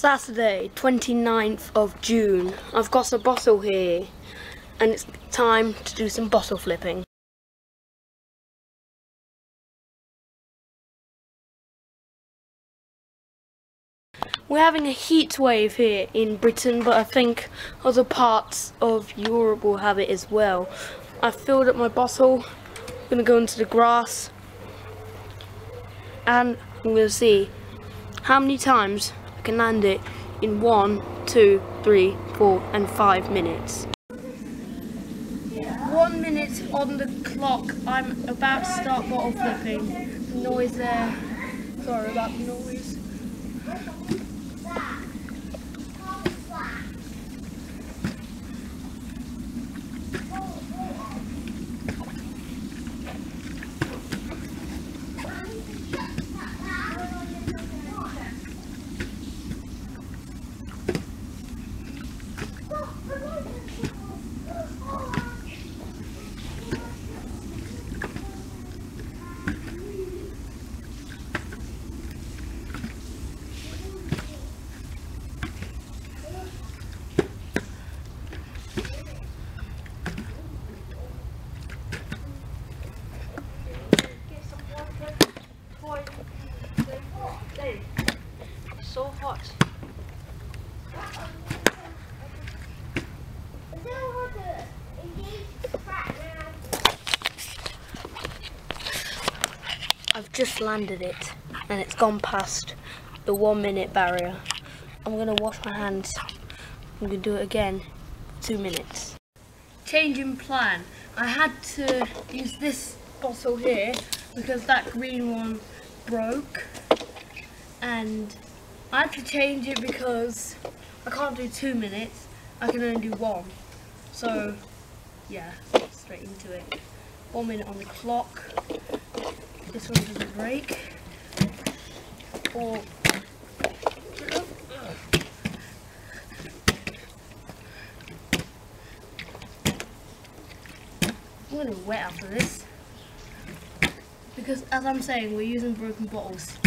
Saturday, 29th of June. I've got a bottle here and it's time to do some bottle flipping. We're having a heat wave here in Britain, but I think other parts of Europe will have it as well. I've filled up my bottle, I'm to go into the grass, and I'm to see how many times I can land it in one, two, three, four, and five minutes. One minute on the clock, I'm about to start bottle flipping. Noise there. Sorry about the noise. So hot. I've just landed it and it's gone past the one minute barrier. I'm gonna wash my hands. I'm gonna do it again. Two minutes. Changing plan. I had to use this bottle here because that green one broke and I had to change it because I can't do two minutes. I can only do one. So yeah, straight into it. One minute on the clock. This one doesn't break. Or I'm gonna wet after this. Because as I'm saying, we're using broken bottles.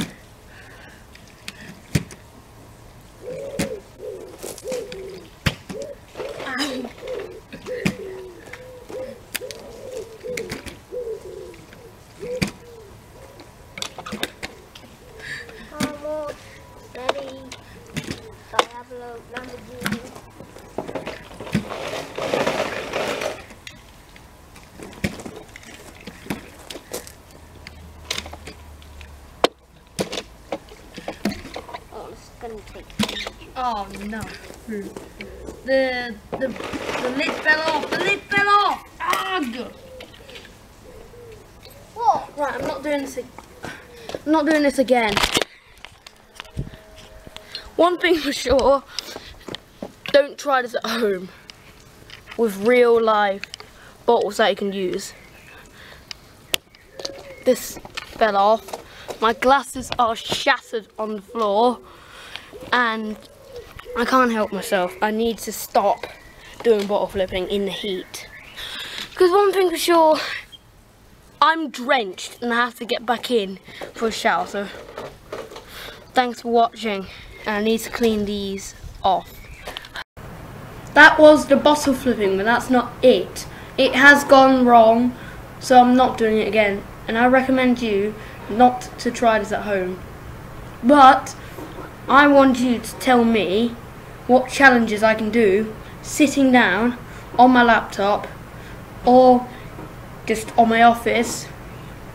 Oh, this is gonna take Oh no. The the the lid fell off. The lid fell off. Ugh. What? Right, I'm not doing this. I'm not doing this again. One thing for sure, don't try this at home with real life bottles that you can use. This fell off. My glasses are shattered on the floor and I can't help myself. I need to stop doing bottle flipping in the heat. Because one thing for sure, I'm drenched and I have to get back in for a shower. So thanks for watching and I need to clean these off. That was the bottle flipping but that's not it. It has gone wrong so I'm not doing it again and I recommend you not to try this at home. But I want you to tell me what challenges I can do sitting down on my laptop or just on my office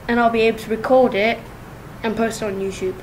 and I'll be able to record it and post it on YouTube.